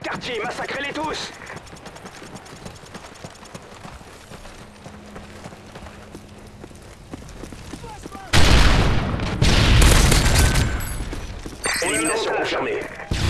de quartier, massacrez-les tous Élimination confirmée.